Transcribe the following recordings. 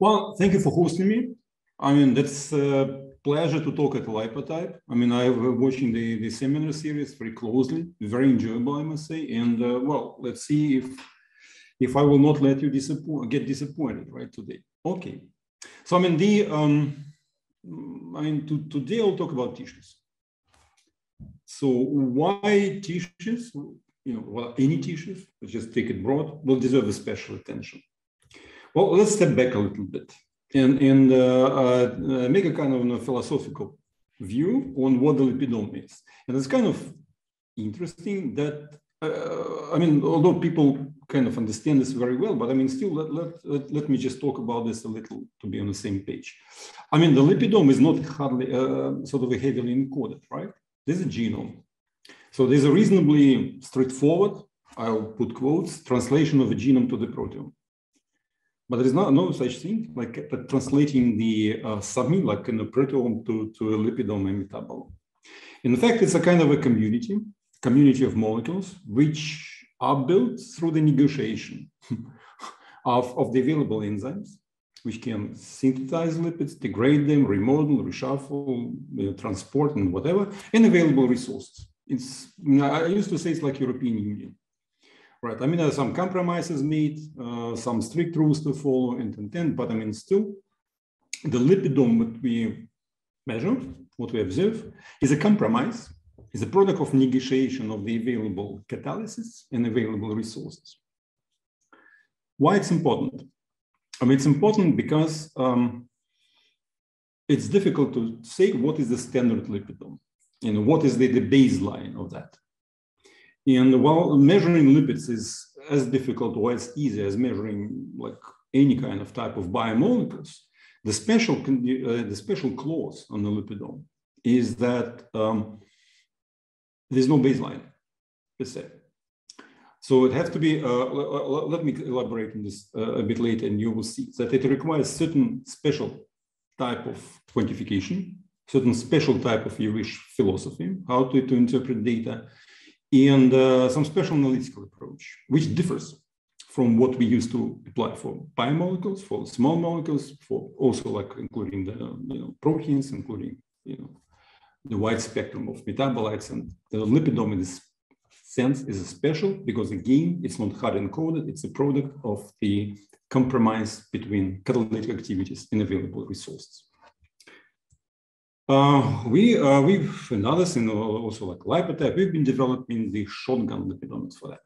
Well, thank you for hosting me. I mean, that's a pleasure to talk at Lipotype. I mean, I've been watching the, the seminar series very closely, very enjoyable, I must say. And uh, well, let's see if if I will not let you disappoint, get disappointed right today. Okay. So I mean, the um, I mean, to, today I'll talk about tissues. So why tissues? You know, well, any tissues, let's just take it broad, will deserve a special attention. Well, let's step back a little bit and, and uh, uh, make a kind of a philosophical view on what the lipidome is. And it's kind of interesting that, uh, I mean, although people kind of understand this very well, but I mean, still, let, let, let, let, me just talk about this a little to be on the same page. I mean, the lipidome is not hardly uh, sort of a heavily encoded, right? This is a genome. So there's a reasonably straightforward, I'll put quotes, translation of a genome to the proteome. But there is not no such thing like translating the uh, submit like in a proteome to, to a lipidome metabolome. In fact, it's a kind of a community, community of molecules, which are built through the negotiation of, of the available enzymes, which can synthesize lipids, degrade them, remodel, reshuffle, you know, transport, and whatever, and available resources. It's I used to say it's like European Union. Right. I mean, there are some compromises made, uh, some strict rules to follow and intent, but I mean, still, the lipidome that we measure, what we observe, is a compromise, is a product of negotiation of the available catalysis and available resources. Why it's important? I mean, it's important because um, it's difficult to say what is the standard lipidome, and what is the, the baseline of that. And while measuring lipids is as difficult or as easy as measuring like any kind of type of biomolecules, the special, uh, the special clause on the lipidome is that um, there's no baseline per se. So it has to be, uh, let me elaborate on this uh, a bit later and you will see that it requires certain special type of quantification, certain special type of Jewish philosophy, how to, to interpret data, and uh, some special analytical approach, which differs from what we used to apply for biomolecules, for small molecules, for also like including the you know, proteins, including you know the wide spectrum of metabolites. And the lipidome in this sense is special because again, it's not hard encoded, it's a product of the compromise between catalytic activities and available resources. Uh, we, uh, we've, and others, and also like Lipotype, we've been developing the shotgun lipidomics for that.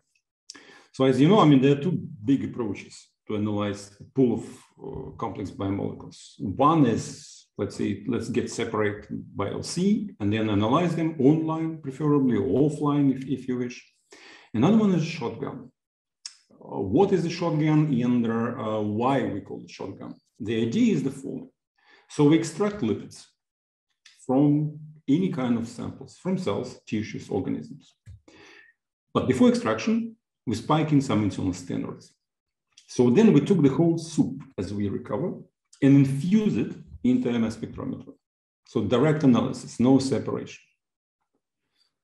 So as you know, I mean, there are two big approaches to analyze a pool of uh, complex biomolecules. One is, let's say, let's get separate by LC and then analyze them online, preferably, or offline, if, if you wish. Another one is shotgun. Uh, what is the shotgun and uh, why we call it shotgun? The idea is the following. So we extract lipids from any kind of samples, from cells, tissues, organisms. But before extraction, we spike in some internal standards. So then we took the whole soup as we recover and infuse it into MS spectrometer. So direct analysis, no separation.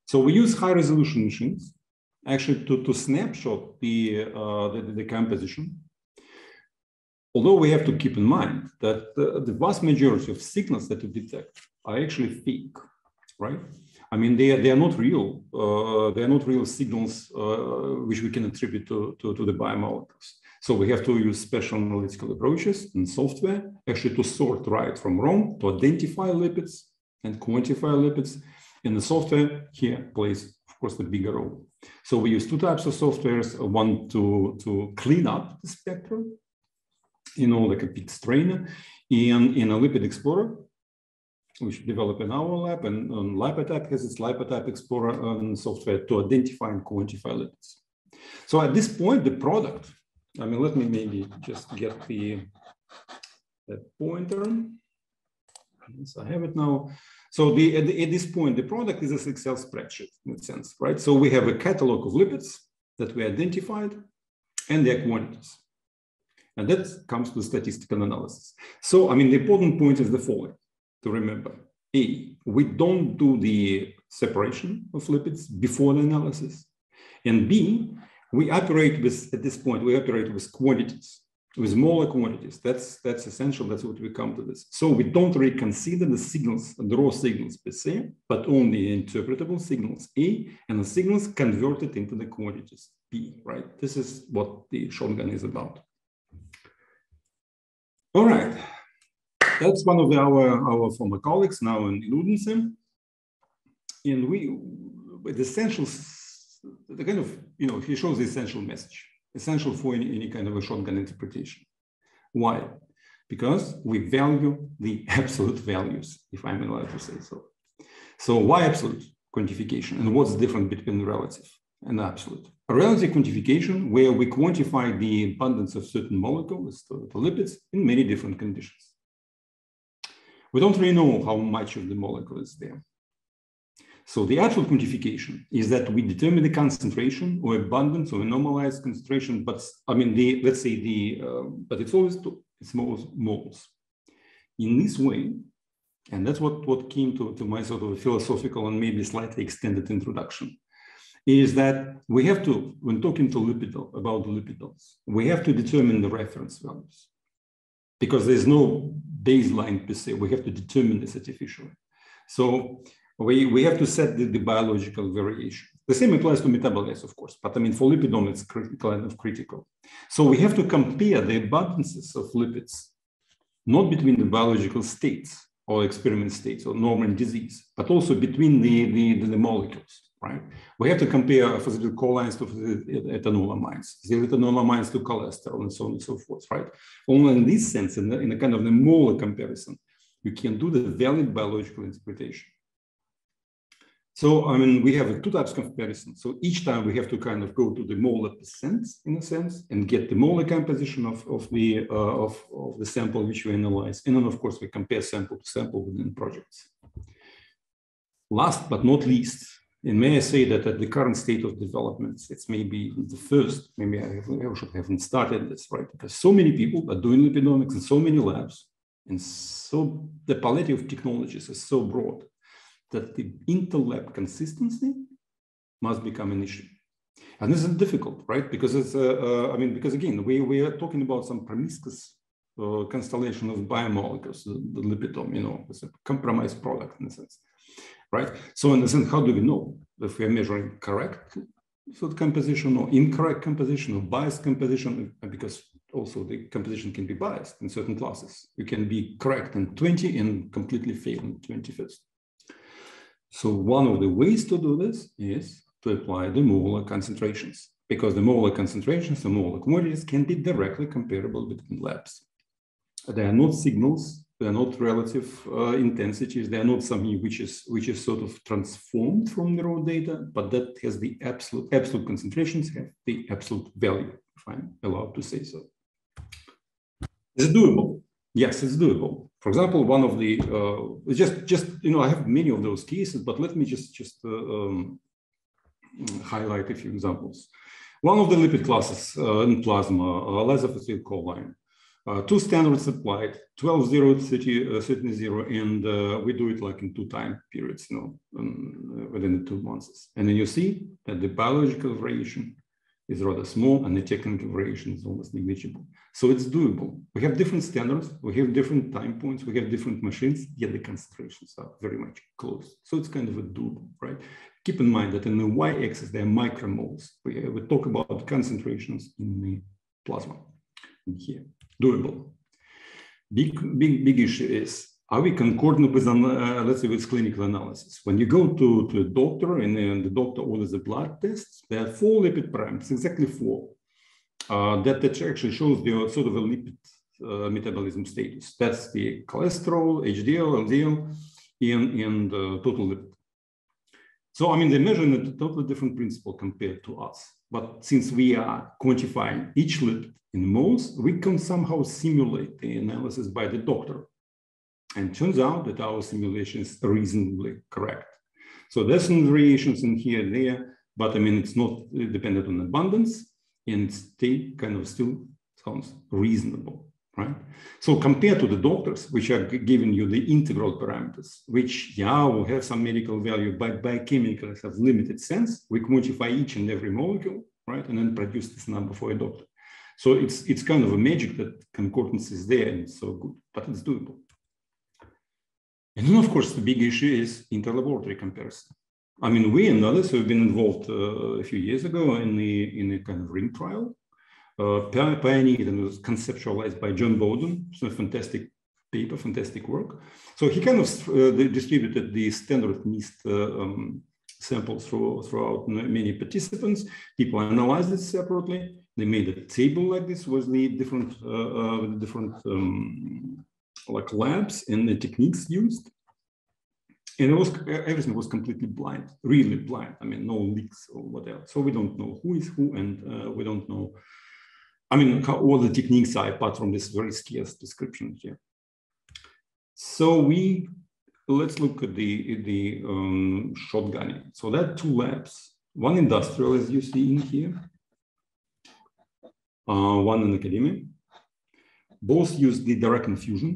So we use high resolution machines actually to, to snapshot the, uh, the, the, composition. Although we have to keep in mind that the, the vast majority of signals that we detect are actually fake, right? I mean, they are, they are not real. Uh, they are not real signals uh, which we can attribute to, to, to, the biomolecules. So we have to use special analytical approaches and software actually to sort right from wrong, to identify lipids and quantify lipids. And the software here plays, of course, the bigger role. So we use two types of softwares, one to, to clean up the spectrum, you know, like a PeakStrainer, and in a LipidXplorer, which develop in our lab, and um, Lipotype has its LipotypeXplorer um, software to identify and quantify lipids. So at this point, the product, I mean, let me maybe just get the, the pointer. Yes, I have it now. So the, at, the, at this point, the product is a Excel spreadsheet in a sense, right? So we have a catalog of lipids that we identified and their quantities. And that comes to statistical analysis. So, I mean, the important point is the following to remember. A, we don't do the separation of lipids before the analysis. And B, we operate with, at this point, we operate with quantities. with smaller quantities. That's that's essential. That's what we come to this. So we don't really consider the signals, the raw signals per se, but only interpretable signals A and the signals converted into the quantities B. Right. This is what the shotgun is about. All right. That's one of the, our our former colleagues now in Odense, and we with essential the kind of you know he shows the essential message essential for any, any kind of a shotgun interpretation. Why? Because we value the absolute values, if I'm allowed to say so. So why absolute quantification and what's the difference between relative and absolute? A relative quantification where we quantify the abundance of certain molecules, the lipids, in many different conditions. We don't really know how much of the molecule is there. So the absolute quantification is that we determine the concentration or abundance or a normalized concentration, but I mean, the let's say the, uh, but it's always it's moles, moles. In this way, and that's what, what came to, to my sort of philosophical and maybe slightly extended introduction, is that we have to, when talking to lipidol, about the lipidols, we have to determine the reference values because there's no baseline per se. We have to determine this artificially. So we, we have to set the, the biological variation. The same applies to metabolites, of course, but I mean, for lipidome, it's critical kind of critical. So we have to compare the abundances of lipids, not between the biological states or experiment states or normal disease, but also between the, the, the, the molecules, right? We have to compare phosphatidylcholines to ethanolamines, ethanolamines to cholesterol, and so on and so forth, right? Only in this sense, in, the, in a kind of the molar comparison, you can do the valid biological interpretation. So, I mean, we have two types of comparison. So each time we have to kind of go to the molar percent in a sense and get the molar composition of, of, the, uh, of, of the sample which we analyze. And then of course we compare sample to sample within projects. Last but not least, and may I say that at the current state of development, it's maybe the first, maybe I, have, I should have started this, right? Because so many people are doing lipidomics in so many labs, and so the palette of technologies is so broad that the interlab consistency must become an issue. And this is difficult, right? Because it's, uh, uh, I mean, because again, we, we are talking about some promiscuous uh, constellation of biomolecules, the, the lipidome, you know, it's a compromised product in a sense, right? So in a sense, how do we know if we are measuring correct of composition or incorrect composition or biased composition? Because also the composition can be biased in certain classes. You can be correct in 20 and completely fail in 21st. So one of the ways to do this is to apply the molar concentrations because the molar concentrations and molar quantities can be directly comparable between labs. They are not signals, they are not relative uh, intensities, they are not something which is, which is sort of transformed from the raw data, but that has the absolute, absolute concentrations have the absolute value, if I'm allowed to say so. Is it doable? Yes, it's doable. For example, one of the uh, just just you know I have many of those cases, but let me just just uh, um, highlight a few examples. One of the lipid classes uh, in plasma, uh, lysophosphate uh, two standards applied, 12, 0, 30, uh, 13, 0, and uh, we do it like in two time periods, you know, um, within the two months. And then you see that the biological variation is rather small and the technical variation is almost negligible. So it's doable. We have different standards, we have different time points, we have different machines, yet the concentrations are very much close. So it's kind of a doable, right? Keep in mind that in the y-axis, there are micromoles. We, we talk about concentrations in the plasma here, doable. Big, big, big issue is are we concordant with, uh, let's say, with clinical analysis? When you go to, to a doctor and, and the doctor orders a blood test, there are four lipid parameters, exactly four, uh, that, that actually shows the sort of a lipid uh, metabolism status. That's the cholesterol, HDL, LDL, and, and uh, total lipid. So, I mean, they measure in a totally different principle compared to us. But since we are quantifying each lipid in moles, we can somehow simulate the analysis by the doctor and turns out that our simulation is reasonably correct. So there's some variations in here and there, but I mean, it's not dependent on abundance and they kind of still sounds reasonable, right? So compared to the doctors, which are giving you the integral parameters, which, yeah, will have some medical value, but biochemically have limited sense, we quantify each and every molecule, right? And then produce this number for a doctor. So it's it's kind of a magic that concordance is there and it's so good, but it's doable. And then, of course, the big issue is interlaboratory comparison. I mean, we and others have been involved uh, a few years ago in the in a kind of ring trial, pioneered and was conceptualized by John Bowden. It's a fantastic paper, fantastic work. So he kind of uh, distributed the standard NIST uh, um, samples through, throughout many participants. People analyzed it separately. They made a table like this with the different uh, different um, like labs and the techniques used and it was everything was completely blind, really blind. I mean, no leaks or whatever. So we don't know who is who, and uh, we don't know. I mean, all the techniques are apart from this very scarce description here. So we let's look at the the um, shotgunning. So there are two labs. One industrial, as you see in here. Uh, one in academia. Both use the direct infusion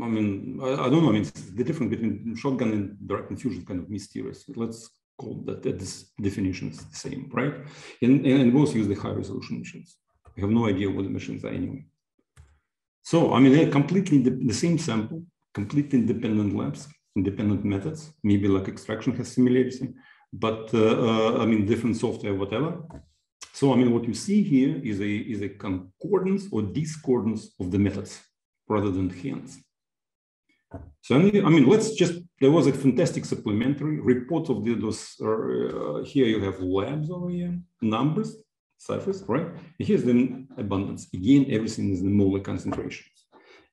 I mean, I, I, don't know. I mean, the difference between shotgun and direct infusion is kind of mysterious. Let's call that, that this definition is the same, right? And, and both use the high resolution machines. We have no idea what the machines are anyway. So, I mean, they're completely the, the same sample, completely independent labs, independent methods. Maybe like extraction has similarity, but uh, uh, I mean, different software, whatever. So, I mean, what you see here is a, is a concordance or discordance of the methods rather than hands. So, I mean, let's just, there was a fantastic supplementary report of the, those, uh, here you have labs over here, numbers, ciphers, right? Here's the abundance. Again, everything is the molar concentrations.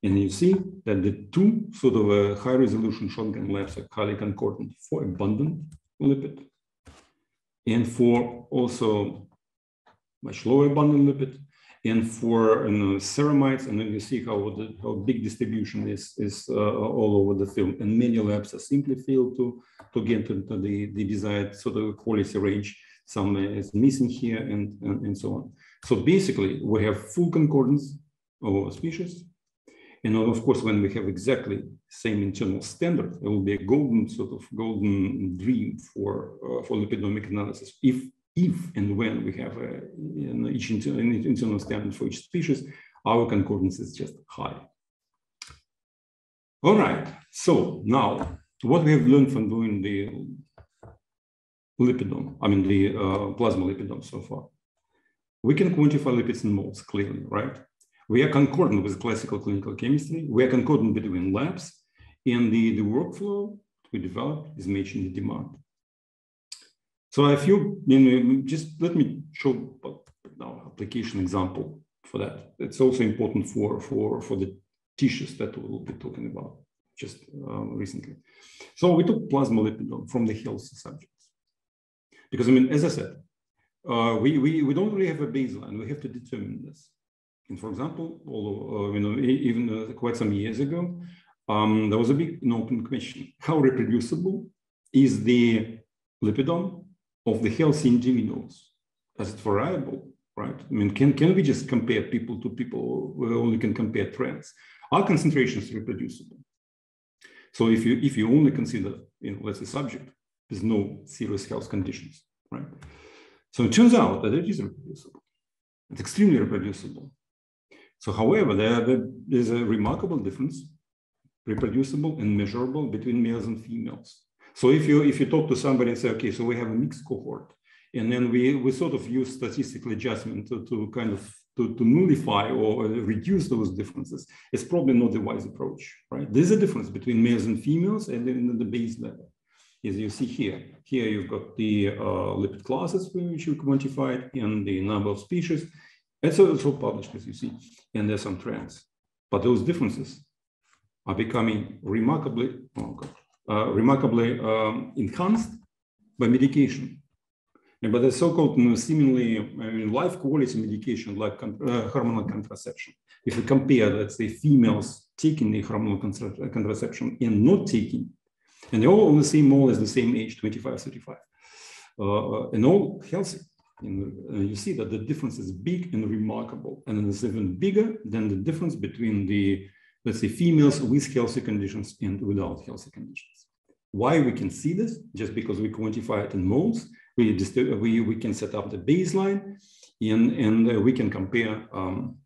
And you see that the two sort of uh, high resolution shotgun labs are highly concordant for abundant lipid and for also much lower abundant lipid and for you know, ceramides, and then you see how the, how big distribution is is uh, all over the film. And many labs are simply fail to to get into the, the desired sort of quality range. Some is missing here, and, and and so on. So basically, we have full concordance of species. And of course, when we have exactly same internal standard, it will be a golden sort of golden dream for uh, for lipidomic analysis. If if and when we have a, each internal standard for each species, our concordance is just high. All right, so now what we have learned from doing the lipidome, I mean the uh, plasma lipidome so far. We can quantify lipids in moles clearly, right? We are concordant with classical clinical chemistry. We are concordant between labs and the, the workflow we developed is matching the demand. So if you, you know, just let me show now application example for that. It's also important for, for, for the tissues that we'll be talking about just uh, recently. So we took plasma lipidome from the healthy subjects. Because I mean, as I said, uh, we, we, we don't really have a baseline. We have to determine this. And for example, although, uh, you know, even uh, quite some years ago, um, there was a big an open question. How reproducible is the lipidome of the healthy individuals as it variable, right? I mean, can, can we just compare people to people? We only can compare trends. Are concentrations reproducible? So if you if you only consider, you know, let's say subject, there's no serious health conditions, right? So it turns out that it is reproducible. It's extremely reproducible. So however, there, there's a remarkable difference, reproducible and measurable between males and females. So if you if you talk to somebody and say, okay, so we have a mixed cohort, and then we we sort of use statistical adjustment to, to kind of to, to nullify or reduce those differences, it's probably not the wise approach, right? There's a difference between males and females and then the base level. As you see here, here you've got the uh, lipid classes which you quantified and the number of species. It's also published, as you see, and there's some trends. But those differences are becoming remarkably, oh God, uh, remarkably um, enhanced by medication. And by the so-called you know, seemingly I mean, life quality medication like uh, hormonal contraception. If you compare, let's say, females taking the hormonal contraception and not taking, and they're all on the same more or less the same age, 25, 35, uh, uh, and all healthy. And uh, you see that the difference is big and remarkable, and it's even bigger than the difference between the let's say, females with healthy conditions and without healthy conditions. Why we can see this? Just because we quantify it in moles, we, we, we can set up the baseline, and, and uh, we can compare um,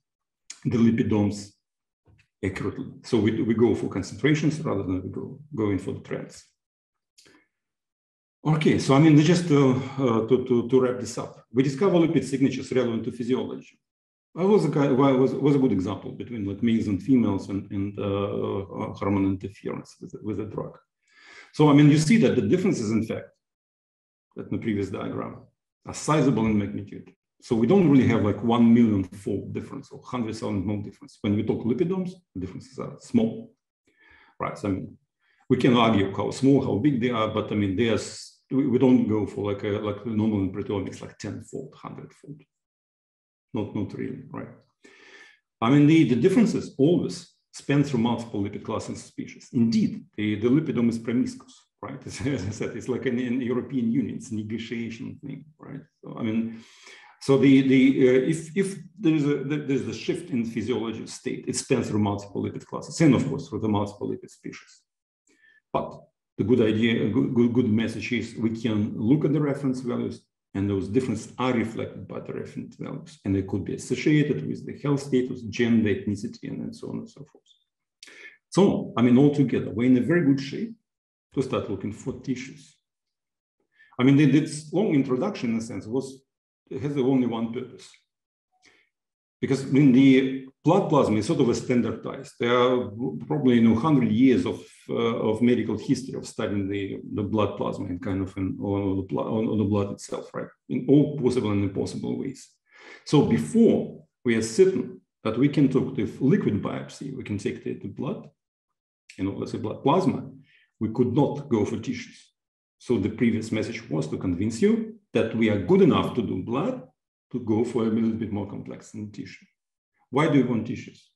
the lipidomes accurately. So we, we go for concentrations rather than we go going for the trends. Okay, so I mean, just to, uh, to, to, to, wrap this up, we discover lipid signatures relevant to physiology. I was a, was, was a good example between like males and females and, and uh, uh, hormone interference with, with the drug. So, I mean, you see that the differences, in fact, that in the previous diagram, are sizable in magnitude. So we don't really have like 1 million fold difference or 100,000 mole difference. When we talk lipidomes, the differences are small, right? So, I mean, we can argue how small, how big they are, but I mean, there's we, don't go for like a like normal in proteomics, like 10 fold, 100 fold. Not, not really, right? I mean, the, the differences always span through multiple lipid classes species. Indeed, the, the lipidome is promiscuous, right? As, I said, it's like an, an European Union, it's negotiation thing, right? So, I mean, so the, the uh, if, if there's a there's a shift in physiology state, it spans through multiple lipid classes and of course through the multiple lipid species. But the good idea, good, good, good message is we can look at the reference values and those differences are reflected by the reference values and they could be associated with the health status, gender, ethnicity, and, and so on and so forth. So, I mean, altogether, we're in a very good shape to start looking for tissues. I mean, this long introduction, in a sense, was has only one purpose. Because in the blood plasma is sort of a standardized. There are probably you know, 100 years of, uh, of medical history of studying the, the blood plasma and kind of in, on, the, on the blood itself, right? In all possible and impossible ways. So before we are certain that we can take the liquid biopsy, we can take the, the blood, you know, let's say blood plasma, we could not go for tissues. So the previous message was to convince you that we are good enough to do blood to go for a little bit more complex than tissue. Why do you want tissues?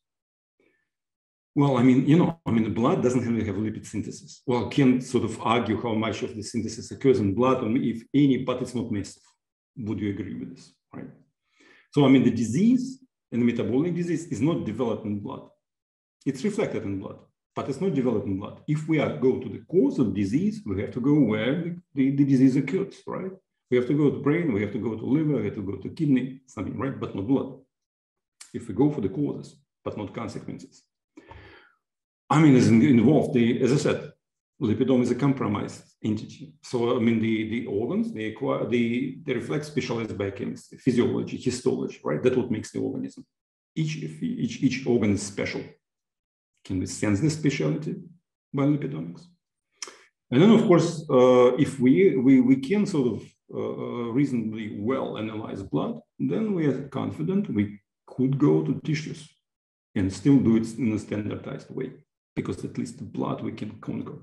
Well, I mean, you know, I mean, the blood doesn't really have lipid synthesis. Well, can sort of argue how much of the synthesis occurs in blood, or if any, but it's not massive. Would you agree with this, right? So, I mean, the disease and the metabolic disease is not developed in blood. It's reflected in blood, but it's not developed in blood. If we are go to the cause of disease, we have to go where the, the, the disease occurs, right? We have to go to brain, we have to go to liver, we have to go to kidney, something, right? But not blood if we go for the causes, but not consequences. I mean, is involved, the, as I said, lipidome is a compromised entity. So, I mean, the, the organs, they acquire, they, they reflect specialized biochemistry, physiology, histology, right? That's what makes the organism. Each, each, each organ is special. Can we sense the speciality by lipidomics? And then, of course, uh, if we, we, we can sort of reasonably well analyze blood, then we are confident we could go to tissues and still do it in a standardized way, because at least the blood we can conquer.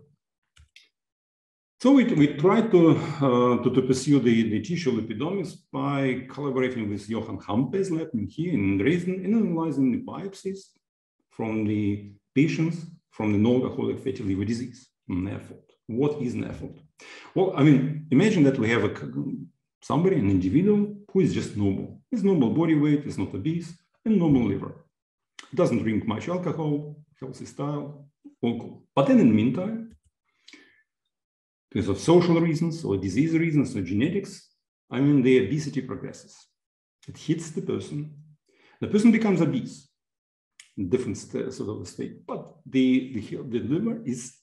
So we, we tried to, uh, to, to, pursue the, the tissue lipidomics by collaborating with Jochen Hampe's lab here in Dresden and analyzing the biopsies from the patients from the non-alcoholic fatty liver disease, NAFLD. What is NAFLD? Well, I mean, imagine that we have a, somebody, an individual who is just normal. He's normal body weight, is not obese, and normal liver. Doesn't drink much alcohol, healthy style, all cool. But then in the meantime, because of social reasons or disease reasons or genetics, I mean, the obesity progresses. It hits the person. The person becomes obese, different sort of state, but the, the, the liver is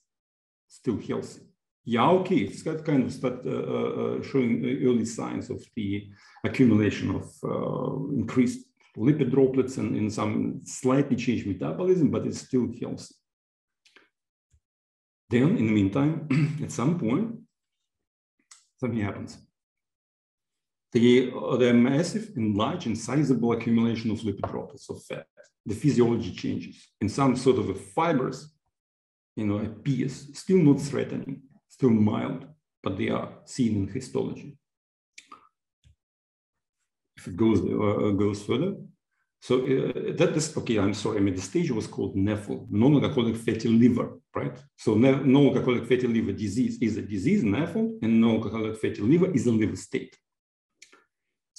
still healthy. Yeah, okay, it's got kind of start uh, uh, uh showing early signs of the accumulation of uh, increased lipid droplets and in some slightly changed metabolism, but it's still healthy. Then, in the meantime, at some point, something happens. The, the massive and large and sizable accumulation of lipid droplets of fat, the physiology changes, and some sort of fibers, you know, appears, still not threatening, still mild, but they are seen in histology if it goes uh, uh, goes further. So uh, that is okay. I'm sorry. I mean, the stage was called NAFL, non-alcoholic fatty liver, right? So non-alcoholic fatty liver disease is a disease, NAFL, and non-alcoholic fatty liver is a liver state.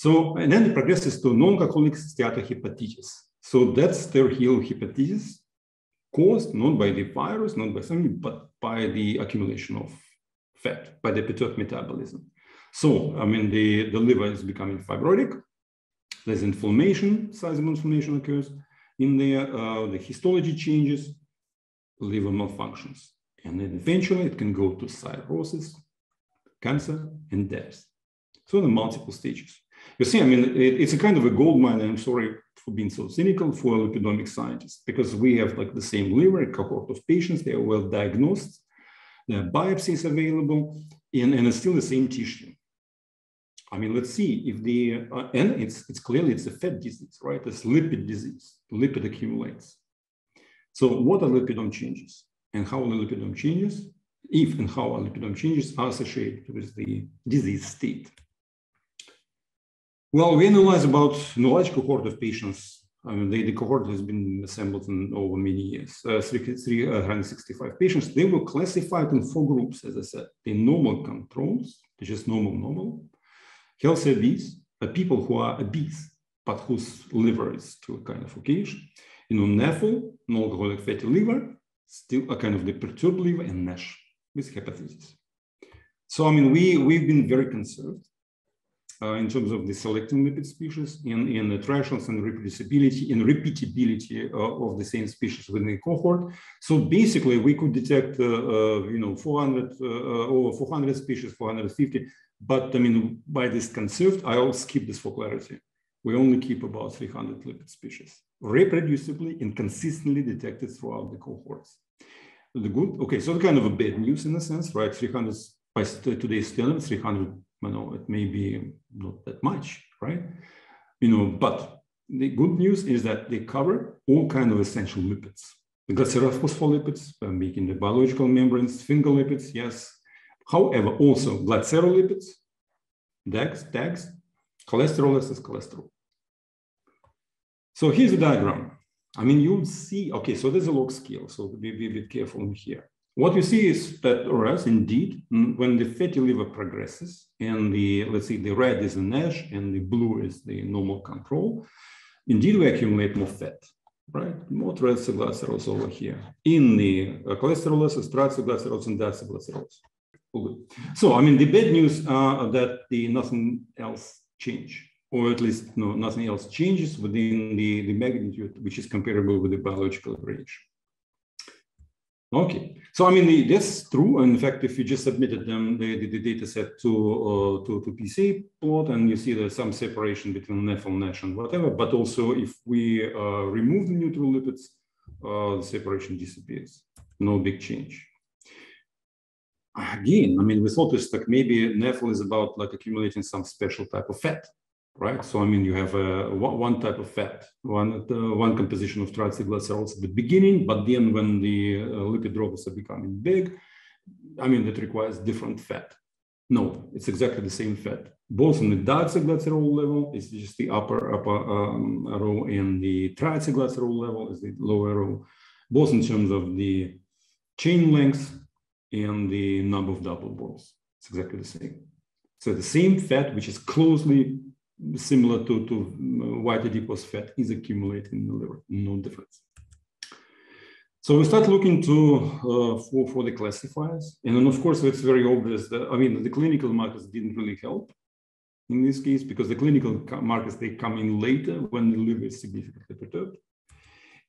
So and then it progresses to non-alcoholic steatohepatitis. So that's sterile hepatitis caused not by the virus, not by something, but by the accumulation of fat, by the perturbed metabolism. So, I mean, the, the liver is becoming fibrotic, There's inflammation, sizable inflammation occurs in there, uh, the histology changes, liver malfunctions. And then eventually it can go to cirrhosis, cancer, and death. So the multiple stages. You see, I mean, it, it's a kind of a gold mine. I'm sorry for being so cynical for lipidomic scientists because we have like the same liver, a cohort of patients, they are well diagnosed, biopsies available, and, and it's still the same tissue. I mean, let's see if the, uh, and it's, it's clearly it's a fat disease, right? It's lipid disease, lipid accumulates. So what are lipidome changes and how the lipidome changes, if and how lipidome changes are associated with the disease state? Well, we analyze about large cohort of patients. I mean, the, the cohort has been assembled in over many years, uh, 365 patients. They were classified in four groups, as I said, the normal controls, is normal, normal, healthy obese, uh, people who are obese, but whose liver is still kind of okayish, you know, NAFL, non-alcoholic fatty liver, still a kind of the perturbed liver, and NASH with hepatitis. So, I mean, we, we've been very conserved uh, in terms of the selecting lipid species in, in the thresholds and reproducibility and repeatability uh, of the same species within the cohort. So basically, we could detect, uh, uh you know, 400 uh, over 400 species, 450. But I mean, by this conserved, I'll skip this for clarity. We only keep about 300 lipid species, reproducibly and consistently detected throughout the cohorts. The good, okay, so kind of a bad news in a sense, right? 300 by today's standards, 300 you know, it may be not that much, right? You know, but the good news is that they cover all kind of essential lipids. The glycerol phospholipids, uh, making the biological membranes, sphingolipids, yes. However, also glycerolipids, DAGs, DAGs, cholesterol is cholesterol. So here's the diagram. I mean, you'll see, okay, so there's a log scale, so be, be a bit careful here. What you see is that, or else indeed, mm, when the fatty liver progresses and the, let's say the red is the NASH and the blue is the normal control, indeed we accumulate more fat, right? More triglycerols over here. In the uh, cholesterols, triglycerols, and diacylglycerols. So, I mean, the bad news are that the nothing else change, or at least no, nothing else changes within the, the magnitude, which is comparable with the biological range. Okay, so I mean that's true. And in fact, if you just submitted them the, the, the data set to, uh, to to PCA plot, and you see there's some separation between NAFL, NASH, and whatever. But also, if we uh, remove the neutral lipids, uh, the separation disappears. No big change. Again, I mean, we thought this like maybe NAFL is about like accumulating some special type of fat, right? So I mean, you have a one type of fat, one uh, one composition of triglycerols at the beginning, but then when the uh, lipid droplets are becoming big, I mean, that requires different fat. No, it's exactly the same fat. Both on the diacylglycerol level is just the upper upper um, row, and the triglycerol level is the lower row. Both in terms of the chain length and the number of double bonds. It's exactly the same. So the same fat, which is closely similar to, to uh, white adipose fat is accumulating in the liver, no difference. So we start looking to uh, for, for the classifiers. And then of course, it's very obvious that, I mean, the clinical markers didn't really help in this case because the clinical markers, they come in later when the liver is significantly perturbed.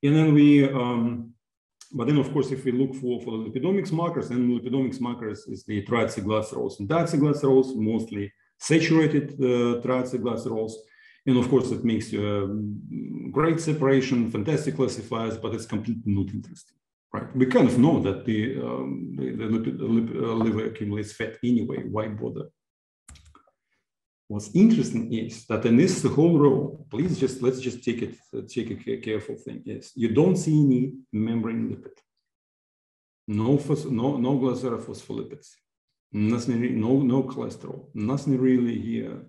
And then we, um, but then of course, if we look for, for the lipidomics markers, and lipidomics markers is the triglycerols and diacylglycerols, mostly saturated uh, triglycerols. And of course, it makes uh, great separation, fantastic classifiers, but it's completely not interesting, right? We kind of know that the, um, the, the, lipid, uh, liver accumulates fat anyway. Why bother? What's interesting is that in this whole row, please just let's just take it, take a careful thing. Is you don't see any membrane lipid, no no no glycerophospholipids, nothing, no, no cholesterol, nothing really here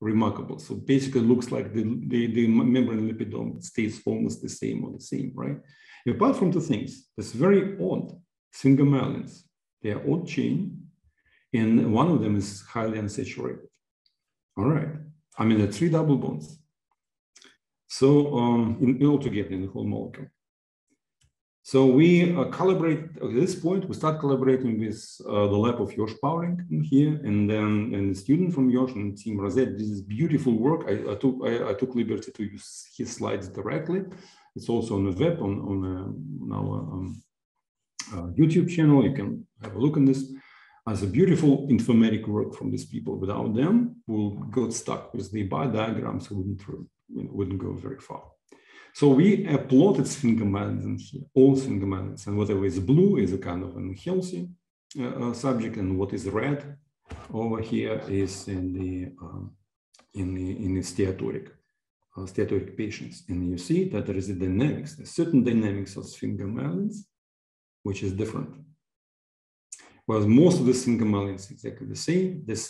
remarkable. So basically looks like the, the, the membrane lipidome stays almost the same or the same, right? Apart from two things, that's very odd, sphingomyelins. They are odd chain, and one of them is highly unsaturated. All right, I mean, the three double bonds. So um, in altogether in the whole molecule. So we uh, calibrate at this point, we start collaborating with uh, the lab of Josch Pauling here, and then and the student from Josch and Team Rosette. This is beautiful work. I, I took I, I, took liberty to use his slides directly. It's also on the web on on, uh, on our um, uh, YouTube channel. You can have a look on this. As a beautiful informatic work from these people. Without them, we'll get stuck with the bar diagrams. Wouldn't wouldn't go very far. So we plotted sphingomyelin all sphingomyelins, and whatever is blue is a kind of an healthy uh, uh, subject, and what is red over here is in the um, in the in the steatoric uh, steatoric patients, and you see that there is a dynamics, a certain dynamics of sphingomyelins, which is different. Whereas most of the sphingomyelins exactly the same. This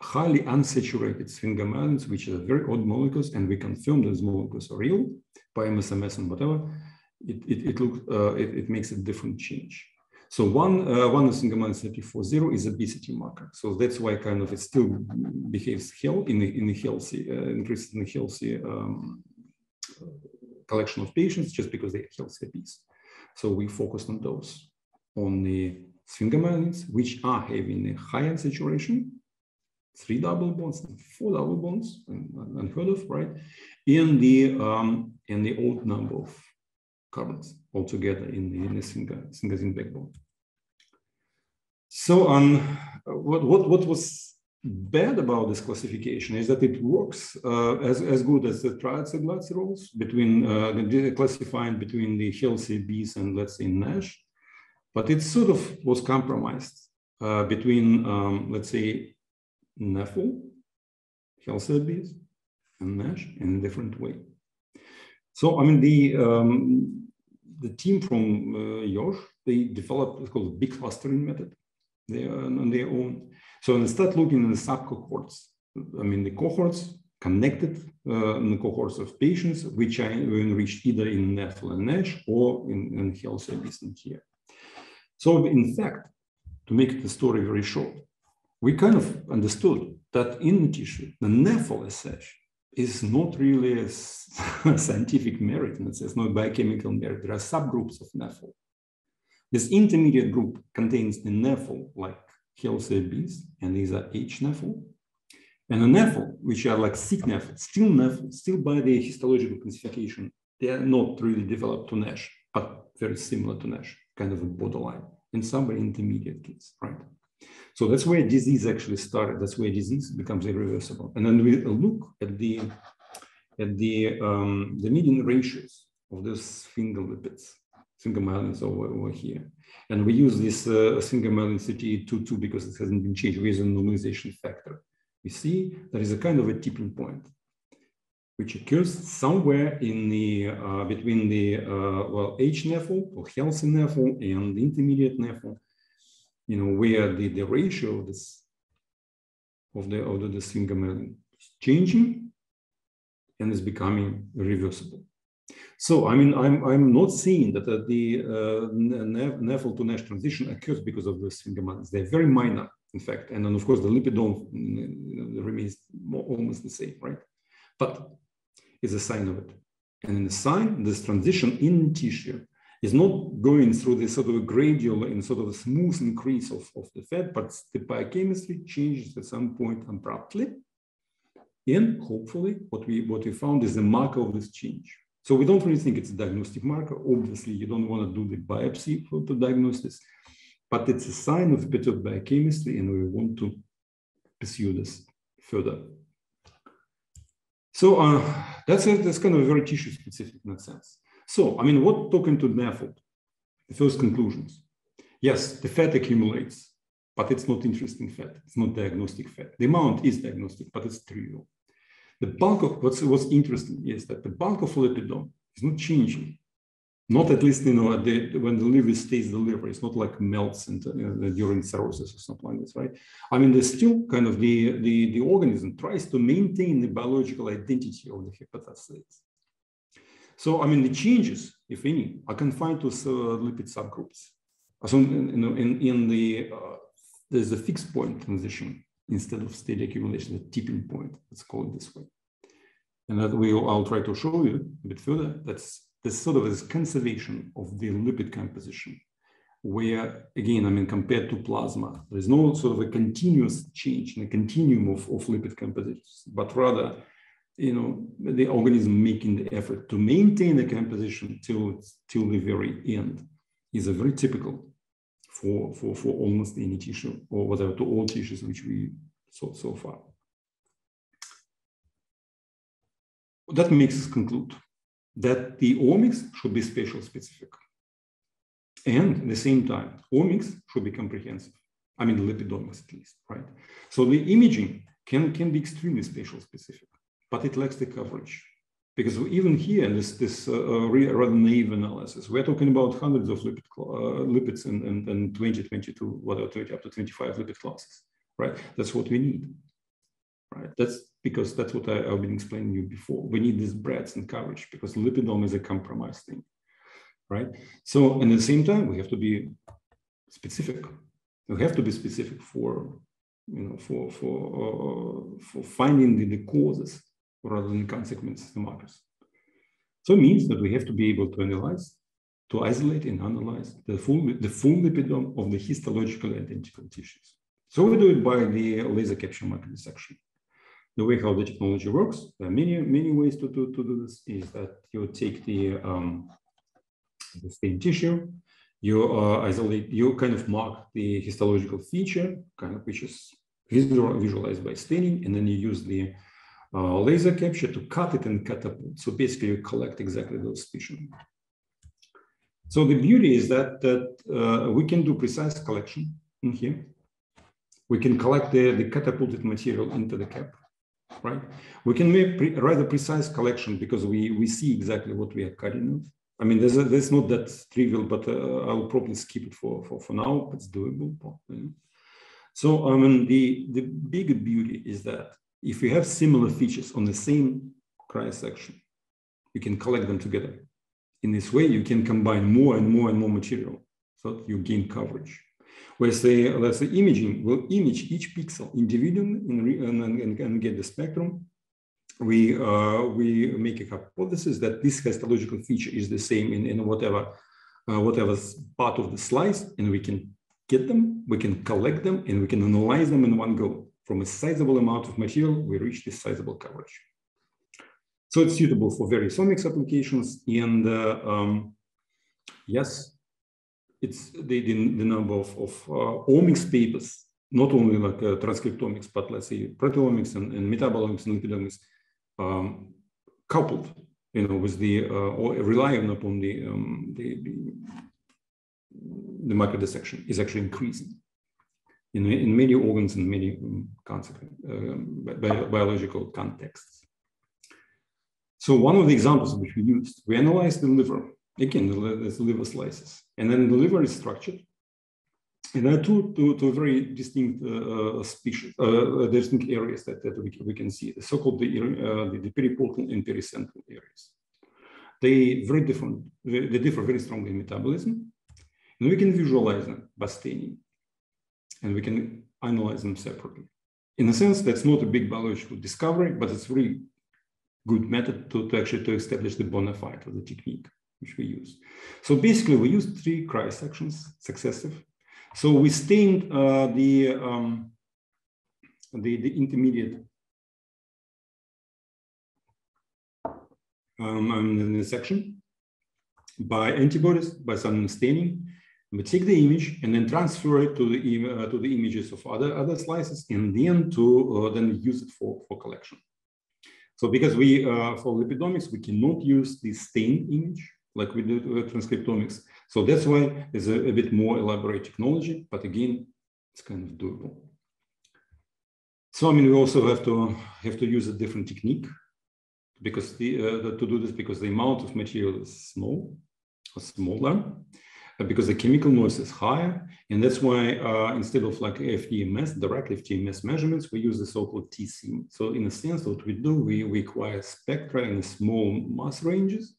highly unsaturated sphingomyelins, which are very odd molecules, and we confirm those molecules are real by MSMS and whatever, it, it, it looks, uh, it, it, makes a different change. So one, uh, one sphingomyelin 340 is obesity marker. So that's why kind of it still behaves health in the, in the healthy, uh, increases in the healthy um, collection of patients just because they are healthy obese. So we focused on those, on the sphingomyelins, which are having a higher saturation three double bonds and four double bonds, unheard of, right? In the um, in the old number of carbons altogether in the, in the single, single zinc backbone. So um, what, what, what was bad about this classification is that it works uh, as, as good as the triacylglycerols between uh, classifying between the healthy bees and let's say NASH, but it sort of was compromised uh, between, um, let's say, NAFL, bees, and NASH in a different way. So, I mean, the um, the team from uh, Josch, they developed what's called a biclustering method they, on their own. So instead looking in the sub cohorts, I mean, the cohorts connected uh, in the cohorts of patients, which are enriched either in NAFL and NASH or in, in healthy bees here. So in fact, to make the story very short, we kind of understood that in tissue, the such is not really a scientific merit, and it's not biochemical merit. There are subgroups of NAFL. This intermediate group contains the NAFL, like healthy bees, and these are H NAFL. And the NAFL, which are like sick NAFL, still NAFL, still by the histological classification, they are not really developed to NASH, but very similar to NASH, kind of a borderline, in some very intermediate case, right? So that's where disease actually started. That's where disease becomes irreversible. And then we look at the at the um, the median ratios of those sphingolipids, sphingomyelins over, over here. And we use this uh, sphingomyelin CT22 because it hasn't been changed. We use a normalization factor. We see there is a kind of a tipping point, which occurs somewhere in the uh, between the uh, well H NAFL or healthy NAFL and the intermediate NAFL you know, where the, the ratio of this of the of the, sphingomyelin is changing and is becoming reversible. So I mean, I'm I'm not saying that uh, the uh, NAFL to NASH transition occurs because of the sphingomyelins. They're very minor, in fact, and then of course the lipidome mm, remains almost the same, right? But it's a sign of it. And in the sign, this transition in tissue is not going through this sort of a gradual and sort of a smooth increase of, of the fat, but the biochemistry changes at some point abruptly. And hopefully what we, what we found is a marker of this change. So we don't really think it's a diagnostic marker. Obviously, you don't want to do the biopsy for the diagnosis, but it's a sign of better biochemistry and we want to pursue this further. So uh, that's, a, that's kind of a very tissue specific in that sense. So, I mean, what talking to NAFLD? The first conclusions. Yes, the fat accumulates, but it's not interesting fat. It's not diagnostic fat. The amount is diagnostic, but it's trivial. The bulk of what's, what's interesting is that the bulk of lipidome is not changing. Not at least, you know, the, when the liver stays the liver, it's not like melts and, uh, during cirrhosis or something like this, right? I mean, there's still kind of the, the, the organism tries to maintain the biological identity of the hepatocytes. So, I mean, the changes, if any, are confined to lipid subgroups. So, in, in, in the, uh, there's a fixed point transition instead of steady accumulation, the tipping point, let's call it this way. And that we, I'll try to show you a bit further. That's this sort of this conservation of the lipid composition, where again, I mean, compared to plasma, there's no sort of a continuous change in a continuum of, of lipid compositions, but rather, you know, the organism making the effort to maintain the composition till, till the very end is a very typical for, for, for almost any tissue or whatever to all tissues which we saw so far. That makes us conclude that the omics should be spatial specific. And at the same time, omics should be comprehensive. I mean, lipidomics at least, right? So the imaging can, can be extremely spatial specific, but it lacks the coverage. Because even here in this, this uh, uh rather naive analysis, we're talking about hundreds of lipid, uh, lipids in, in, in 2022, whatever, 20, up to 25 lipid classes, right? That's what we need, right? That's because that's what I, have been explaining you before. We need this breadth and coverage because lipidome is a compromise thing, right? So at the same time, we have to be specific. We have to be specific for, you know, for for uh, for finding the, the causes rather than consequences, the markers. So it means that we have to be able to analyze, to isolate and analyze the full the full lipidome of the histologically identical tissues. So we do it by the laser capture microdissection. The way how the technology works, there are many, many ways to, to, to do this, is that you take the, um, the same tissue, you uh, isolate, you kind of mark the histological feature, kind of which is visual, visualized by staining, and then you use the laser capture to cut it and catapult. So basically you collect exactly those species. So the beauty is that, that uh, we can do precise collection in here. We can collect the, the catapulted material into the cap right? We can make pre rather precise collection because we, we see exactly what we are cutting off. I mean, there's, a, there's not that trivial, but uh, I'll probably skip it for, for, for now. It's doable. So, I mean, the, the big beauty is that if you have similar features on the same cross section, you can collect them together. In this way, you can combine more and more and more material so that you gain coverage where say, let's say imaging will image each pixel individually and, and, and get the spectrum. We, uh, we make a hypothesis that this histological feature is the same in, in whatever, uh, whatever part of the slice, and we can get them, we can collect them, and we can analyze them in one go. From a sizable amount of material, we reach this sizable coverage. So it's suitable for various omics applications. And uh, um, yes, it's the, the, number of, of uh, omics papers, not only like uh, transcriptomics, but let's say proteomics and, and metabolomics and lipidomics, um, coupled, you know, with the uh, or relying upon the, um, the, the, the microdissection is actually increasing in, in many organs and many um, uh, biological contexts. So one of the examples which we used, we analyzed the liver Again, the liver slices. And then the liver is structured. And there are two, two, two very distinct uh, uh species, uh, uh, distinct areas that, that we, we can see, the so-called the, uh, the, the, periportal and pericentral areas. They very different, they differ very strongly in metabolism. And we can visualize them by staining. And we can analyze them separately. In a sense, that's not a big biological discovery, but it's very good method to, to actually to establish the bona fide of the technique which we use. So basically we use three cross sections successive. So we stained uh, the, um, the, the intermediate um, in the section by antibodies, by some staining. We take the image and then transfer it to the, uh, to the images of other, other slices and then to uh, then use it for, for collection. So because we, uh, for lipidomics, we cannot use the stained image like we do with transcriptomics. So that's why it's a, a bit more elaborate technology, but again, it's kind of doable. So I mean, we also have to have to use a different technique because the, uh, to do this because the amount of material is small or smaller uh, because the chemical noise is higher and that's why uh, instead of like FTMS direct FTMS measurements we use the so-called TC so in a sense what we do we, we acquire spectra in small mass ranges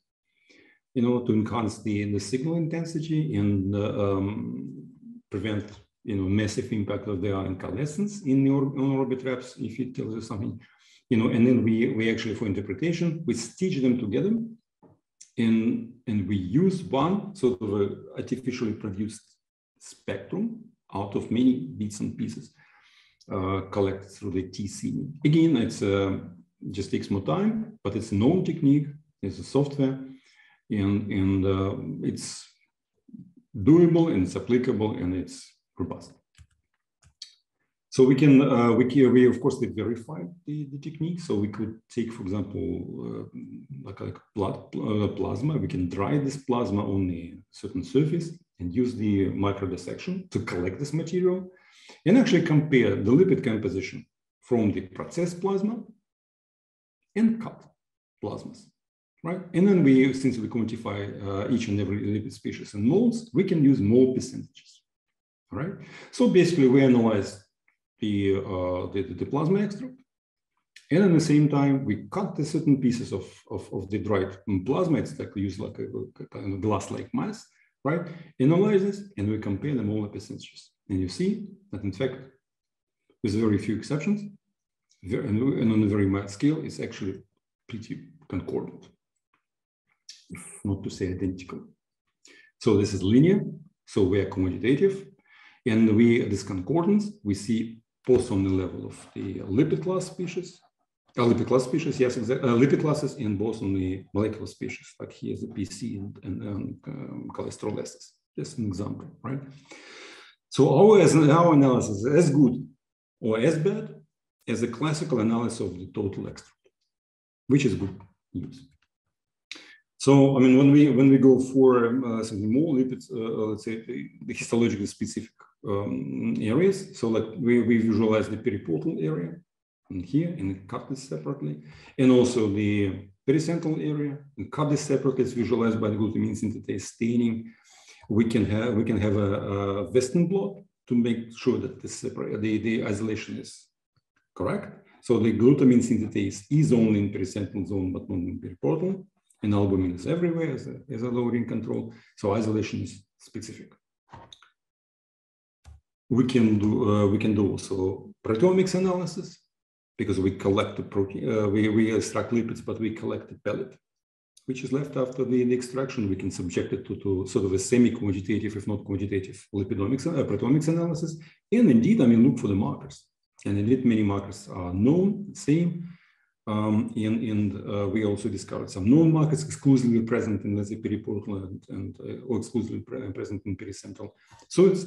in order to enhance the, the signal intensity and um, prevent you know massive impact of the incandescence in the on-orbit traps if it tells you something you know and then we we actually for interpretation we stitch them together and, and we use one sort of artificially produced spectrum out of many bits and pieces uh, collected through the TC. Again, it's uh, just takes more time, but it's a known technique. It's a software, and and uh, it's doable and it's applicable and it's robust. So we can, uh, we, can, we of course, they verified the, the technique. So we could take, for example, uh, like, like blood uh, plasma. We can dry this plasma on a certain surface and use the microdissection to collect this material and actually compare the lipid composition from the processed plasma and cut plasmas, right? And then we, since we quantify uh, each and every lipid species in moles, we can use mole percentages, all right? So basically we analyze the, uh, the, the, plasma extract. And at the same time, we cut the certain pieces of, of, of the dried plasma. It's like we use like a, a kind of glass-like mass, right? Analyze this, and we compare them all the percentages. And you see that in fact, with very few exceptions, and on a very mass scale, it's actually pretty concordant, if not to say identical. So this is linear, so we are quantitative, and we this concordance we see both on the level of the lipid class species, uh, lipid class species, yes, exactly, uh, lipid classes, and both on the molecular species, like here the PC and, and, and um, cholesterol esters. Just an example, right? So our, our analysis is as good or as bad as the classical analysis of the total extract, which is good news. So, I mean, when we when we go for um, uh, something more lipids, uh, let's say histologically specific um, areas. So like we, we visualize the periportal area and here and cut this separately. And also the pericentral area and cut this separately. It's visualized by the glutamine synthetase staining. We can have we can have a, a Western blot to make sure that the, the, the isolation is correct. So the glutamine synthetase is only in pericentral zone, but not in periportal. And albumin is everywhere as a, as a lowering control. So isolation is specific we can do uh, we can do also proteomics analysis because we collect the protein uh, we, we extract lipids but we collect the pellet which is left after the, the extraction. We can subject it to, to sort of a semi-quantitative if not quantitative lipidomics uh, proteomics analysis. And indeed i mean look for the markers. And indeed many markers are known same. Um, and, and uh, we also discovered some known markers exclusively present in say periportal and, and uh, or exclusively pre present in pericentral so it's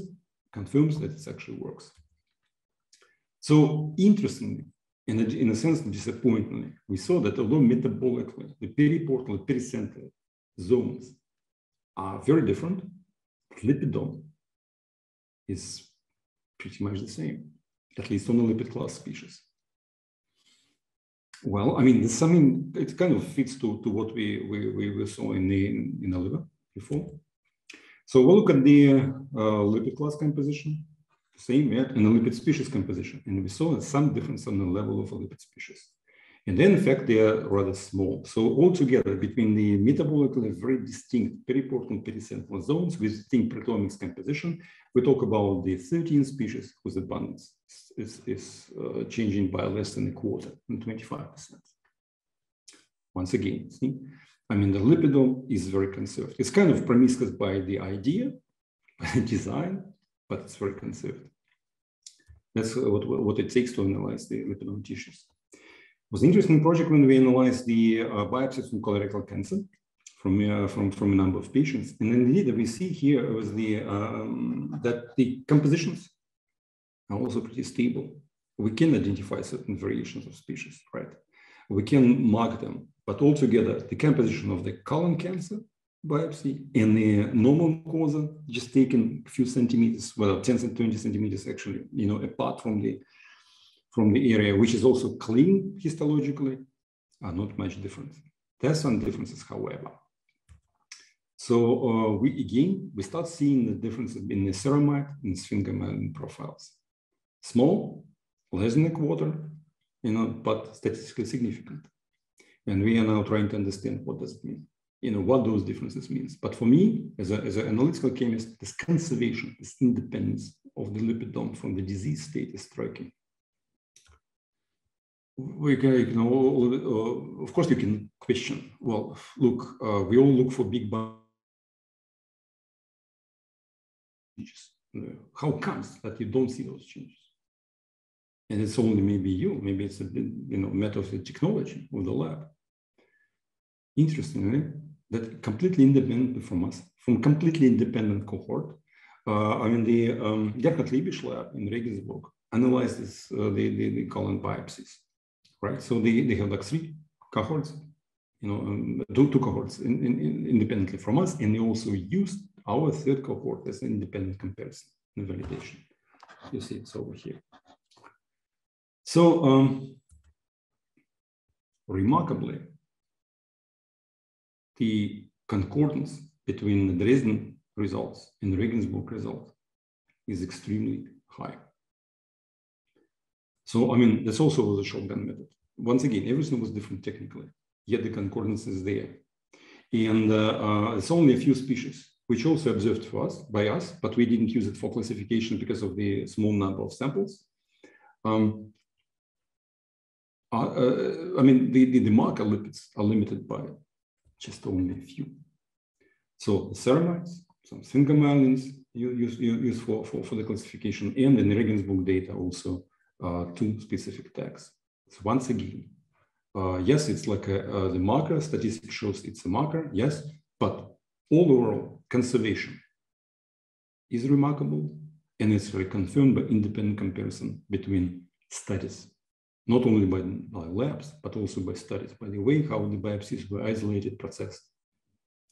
confirms that it actually works. So interestingly, in a, in a sense, disappointingly, we saw that although metabolically the periportal and pericentral zones are very different, lipidome is pretty much the same, at least on the lipid class species. Well, I mean, something it kind of fits to, to what we, we, we saw in the in the liver before. So we'll look at the uh, lipid class composition, same, yeah, and the lipid species composition. And we saw some difference on the level of a lipid species. And then in fact, they are rather small. So altogether between the metabolically very distinct periportal and pericentral zones with distinct proteomics composition, we talk about the 13 species whose abundance is, is uh, changing by less than a quarter, and 25%. Once again, see? I mean, the lipidome is very conserved. It's kind of promiscuous by the idea, by the design, but it's very conserved. That's what, what it takes to analyze the lipidome tissues. It was an interesting project when we analyzed the uh, biopsies from colorectal cancer from, uh, from, from a number of patients. And indeed, we see here was the, um, that the compositions are also pretty stable. We can identify certain variations of species, right? We can mark them but altogether, the composition of the colon cancer biopsy and the normal mucosa, just taken a few centimeters, well, 10 and 20 centimeters actually, you know, apart from the from the area, which is also clean histologically, are not much different. There are some differences, however. So uh, we again, we start seeing the differences in the ceramide and sphingomyelin profiles. Small, less than a quarter, you know, but statistically significant. And we are now trying to understand what does it mean, you know, what those differences means. But for me, as, a, as an analytical chemist, this conservation, this independence of the lipidome from the disease state is striking. we can, you know, uh, of course, you can question. Well, look, uh, we all look for big changes. How comes that you don't see those changes? And it's only maybe you. Maybe it's a you know matter of the technology of the lab. Interestingly, that completely independent from us, from completely independent cohort. Uh, I mean, the um, Gerhard Liebisch lab in Regensburg analyzes uh, the, the, the colon biopsies right? So they, they have like three cohorts, you know, um, two, two cohorts in, in, in independently from us, and they also used our third cohort as an independent comparison and validation. You see it's over here. So um, remarkably, the concordance between the Dresden results and the Regensburg result is extremely high. So, I mean, that's also the shotgun method. Once again, everything was different technically, yet the concordance is there. And uh, uh, it's only a few species, which also observed for us, by us, but we didn't use it for classification because of the small number of samples. Um, uh, uh I mean, the, the, the, marker lipids are limited by just only a few. So ceramides, some sphingomyelins used use for, for, for the classification, and in Regensburg data also uh, two specific tags. So once again, uh, yes, it's like a, uh, the marker, statistics shows it's a marker, yes, but overall conservation is remarkable and it's reconfirmed by independent comparison between studies, not only by, by labs, but also by studies, by the way how the biopsies were isolated, processed,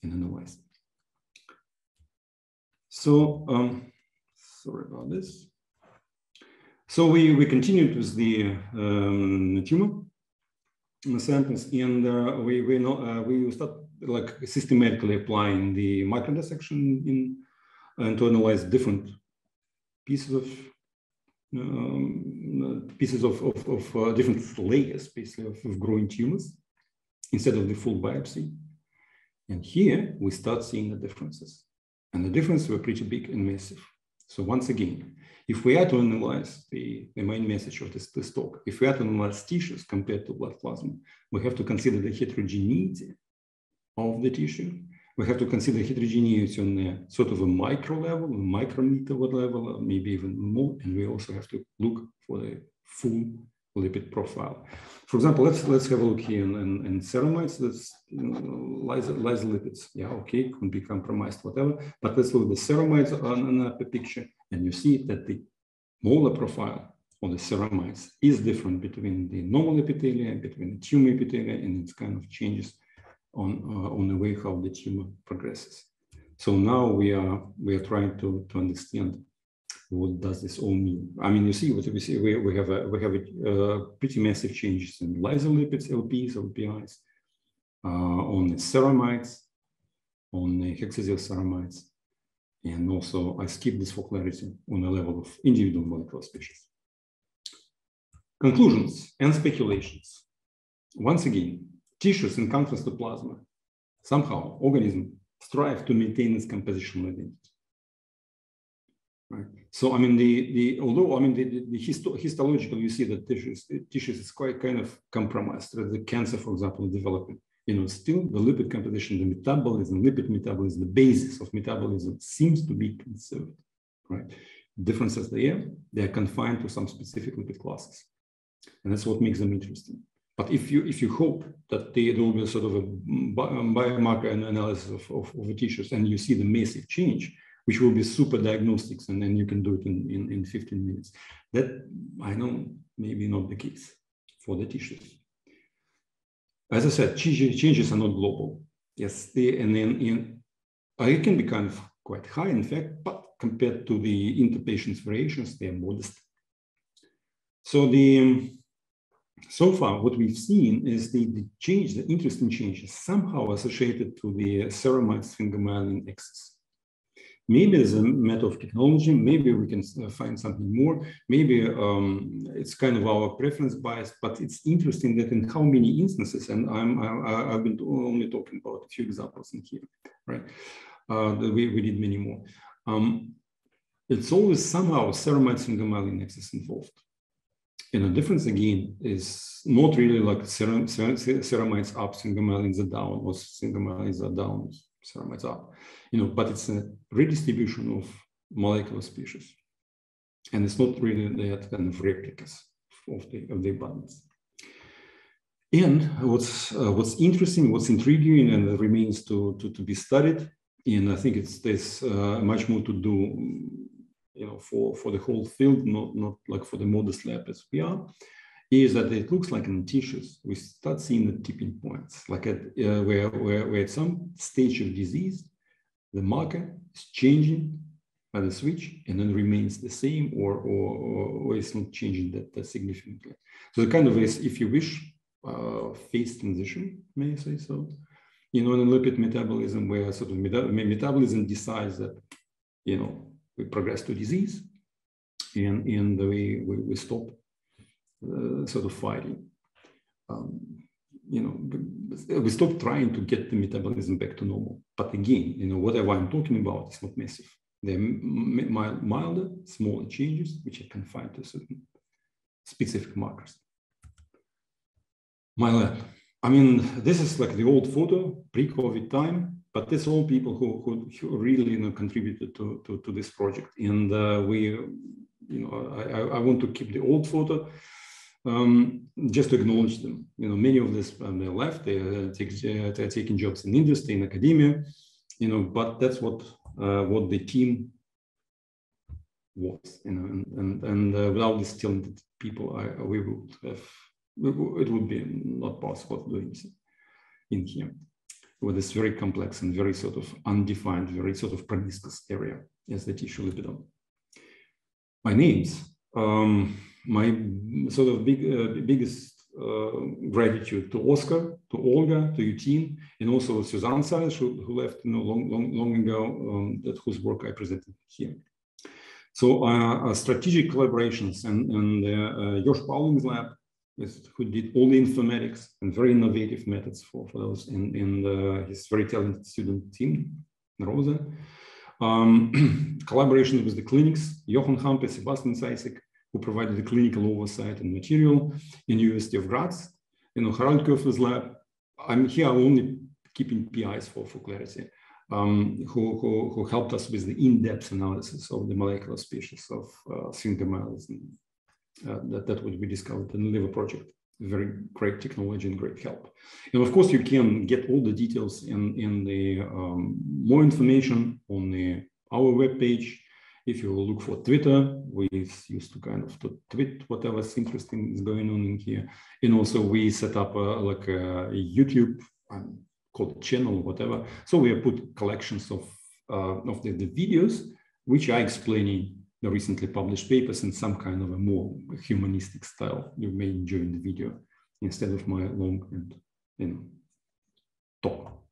and analyzed. So, um, sorry about this. So we, we continued with the um, tumor samples and uh, we, we, know, uh, we start like systematically applying the microdissection in and to analyze different pieces of um, pieces of, of, of uh, different layers basically of, of growing tumors instead of the full biopsy. And here we start seeing the differences. And the differences were pretty big and massive. So once again, if we are to analyze the, the main message of this, this talk, if we are to analyze tissues compared to blood plasma, we have to consider the heterogeneity of the tissue. We have to consider heterogeneity on a sort of a micro level, micrometer level, uh, maybe even more. And we also have to look for the full lipid profile. For example, let's let's have a look here in, in, ceramides. That's you know, lysolipids. Yeah, okay, can be compromised, whatever. But let's look at the ceramides on, on a picture, and you see that the molar profile of the ceramides is different between the normal epithelia, between the tumor epithelia, and it kind of changes on uh, on the way how the tumor progresses. So now we are we are trying to to understand what does this all mean? I mean, you see what we see. We, we have a we have a pretty massive changes in lysolipids, LPs, LPIs, uh, on the ceramides, on the hexosyl ceramides, and also I skip this for clarity on the level of individual molecular species. Conclusions and speculations. Once again, tissues in contrast to plasma, somehow organism strive to maintain its compositional identity. Right. So I mean, the the although I mean the, the, the histo histological, you see that tissues tissues is quite kind of compromised. Right? The cancer, for example, developing. You know, still the lipid composition, the metabolism, lipid metabolism, the basis of metabolism seems to be conserved. Right. Differences there, they are confined to some specific lipid classes, and that's what makes them interesting. But if you if you hope that they, there will be sort of a biomarker and analysis of, of, of the tissues and you see the massive change, which will be super diagnostics, and then you can do it in, in, in 15 minutes. That I know maybe not the case for the tissues. As I said, changes are not global. Yes, they, and then in, uh, it can be kind of quite high, in fact, but compared to the interpatient variations, they are modest. So the so far, what we've seen is the, the change, the interesting changes somehow associated to the ceramide sphingomyelin axis. Maybe it's a matter of technology. Maybe we can uh, find something more. Maybe um, it's kind of our preference bias, but it's interesting that in how many instances, and I'm, I, have been only talking about a few examples in here, right? Uh, we, we did many more. Um, it's always somehow ceramide sphingomyelin axis involved. And the difference again is not really like ceram ceramides up, sphingomyelins are down, or sphingomyelins are down, ceramides up, you know, but it's a redistribution of molecular species. And it's not really that kind of replicas of the, of the abundance. And what's uh, what's interesting, what's intriguing, and remains to, to, to be studied, and I think it's there's uh, much more to do, you know, for for the whole field, not not like for the modest lab as we are, is that it looks like in tissues we start seeing the tipping points, like at uh, where, where where at some stage of disease, the marker is changing by the switch and then remains the same or, or, or it's not changing that, that significantly. So the kind of is, if you wish, uh, phase transition, may I say so? You know, in lipid metabolism, where sort of meta metabolism decides that, you know, we progress to disease and, and we, we, we stop uh, sort of fighting. Um, you know, we stop trying to get the metabolism back to normal. But again, you know, whatever I'm talking about is not massive. They're milder, smaller changes, which are confined to certain specific markers. My lab. I mean, this is like the old photo, pre-COVID time, but this all people who, who, who really you know, contributed to, to, to, this project. And uh, we, you know, I, I want to keep the old photo um, just to acknowledge them. You know, many of this um, they left, they, uh, take, uh, they're taking jobs in industry, in academia, you know, but that's what uh, what the team was, you know, and and, and uh, without these talented people, I, we would have it would be not possible to do it in here with this very complex and very sort of undefined, very sort of promiscuous area as the tissue lipidome. My names, um, my sort of big, uh, biggest uh, gratitude to Oscar, to Olga, to Eugene, and also Suzanne Sales, who, who, left you know, long, long, long ago, um, that whose work I presented here. So uh, uh strategic collaborations and, and uh, Josch Pauling's lab, who did all the informatics and very innovative methods for, for those, and, and uh, his very talented student team, Rosa. Um, collaboration with the clinics, Jochen Hampe, Sebastian Zeissig, who provided the clinical oversight and material in University of Graz. You know, Harald Köfeler's lab, I'm here only keeping PIs for, for clarity, um, who, who, who, helped us with the in-depth analysis of the molecular species of uh, uh, that, that would be discovered in the liver project. Very great technology and great help. And of course, you can get all the details in, in the um, more information on the, our webpage if you look for Twitter, we used to kind of to tweet whatever's interesting is going on in here. And also we set up a, like a YouTube um, called channel, whatever. So we have put collections of, uh, of the, the videos, which are explaining the recently published papers in some kind of a more humanistic style. You may enjoy the video instead of my long and you know talk.